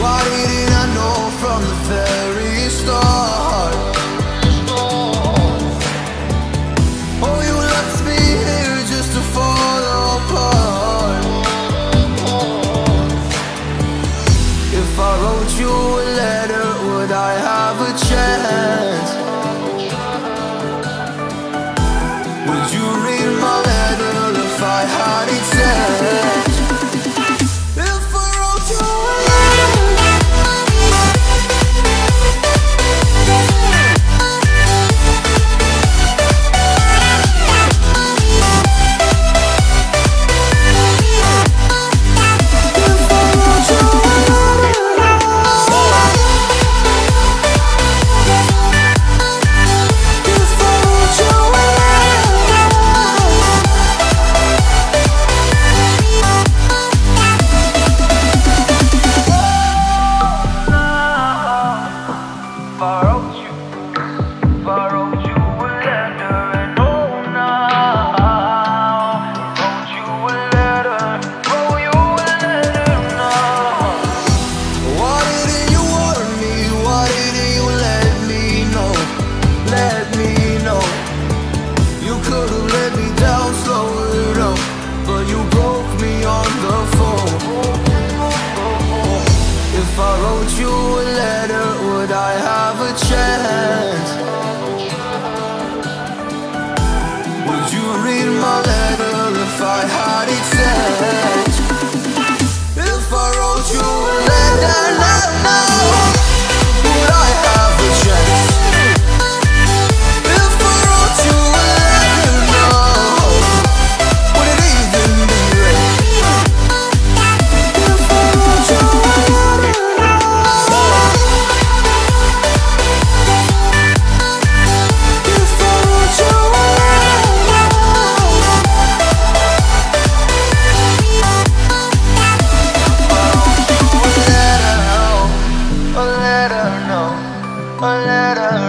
Why didn't I know from the very start? Oh, you left me here just to fall apart If I wrote you a letter, would I have a chance? Would you read my letter if I had it said? I have a chance Would you read my letter? better.